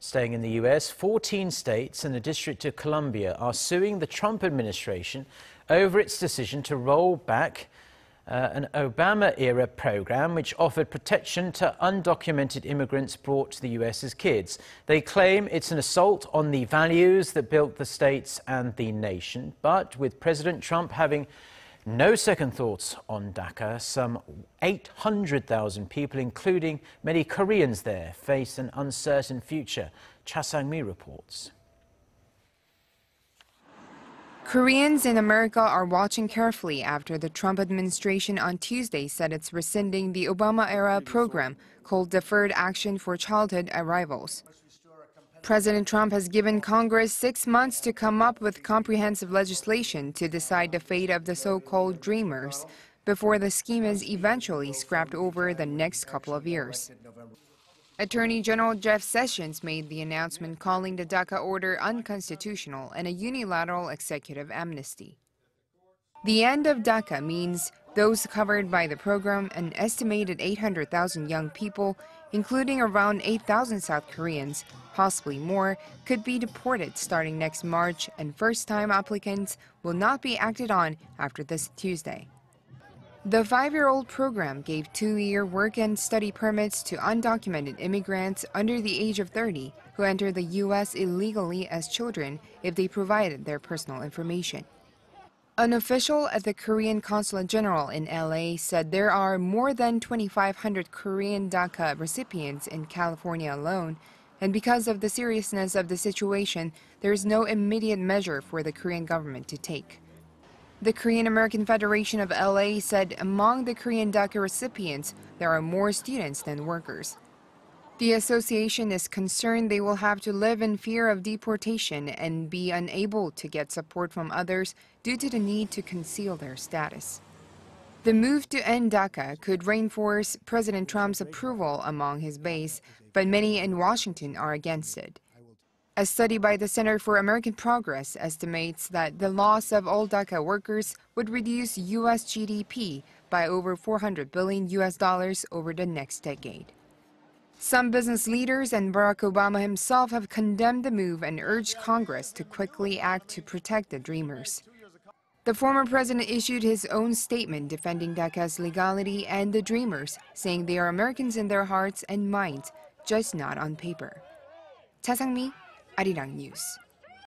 Staying in the U.S., 14 states and the District of Columbia are suing the Trump administration over its decision to roll back uh, an Obama era program which offered protection to undocumented immigrants brought to the U.S. as kids. They claim it's an assault on the values that built the states and the nation. But with President Trump having no second thoughts on DACA. Some 800,000 people, including many Koreans there, face an uncertain future. Cha Sang-mi reports. Koreans in America are watching carefully after the Trump administration on Tuesday said it's rescinding the Obama era program called Deferred Action for Childhood Arrivals. President Trump has given Congress six months to come up with comprehensive legislation to decide the fate of the so-called Dreamers before the scheme is eventually scrapped over the next couple of years. Attorney General Jeff Sessions made the announcement calling the DACA order unconstitutional and a unilateral executive amnesty. The end of DACA means those covered by the program, an estimated 800,000 young people, including around 8,000 South Koreans, possibly more, could be deported starting next March, and first-time applicants will not be acted on after this Tuesday. The five-year-old program gave two-year work and study permits to undocumented immigrants under the age of 30 who entered the U.S. illegally as children if they provided their personal information. An official at the Korean Consulate General in LA said there are more than 2,500 Korean DACA recipients in California alone, and because of the seriousness of the situation, there is no immediate measure for the Korean government to take. The Korean American Federation of LA said among the Korean DACA recipients, there are more students than workers. The association is concerned they will have to live in fear of deportation and be unable to get support from others due to the need to conceal their status. The move to end DACA could reinforce President Trump's approval among his base, but many in Washington are against it. A study by the Center for American Progress estimates that the loss of all DACA workers would reduce U.S. GDP by over 400 billion U.S. dollars over the next decade. Some business leaders and Barack Obama himself have condemned the move and urged Congress to quickly act to protect the Dreamers. The former president issued his own statement defending DACA's legality and the Dreamers, saying they are Americans in their hearts and minds, just not on paper. Cha Sang-mi, Arirang News.